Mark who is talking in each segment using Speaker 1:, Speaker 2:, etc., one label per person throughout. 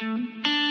Speaker 1: Música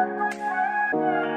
Speaker 1: Thank you.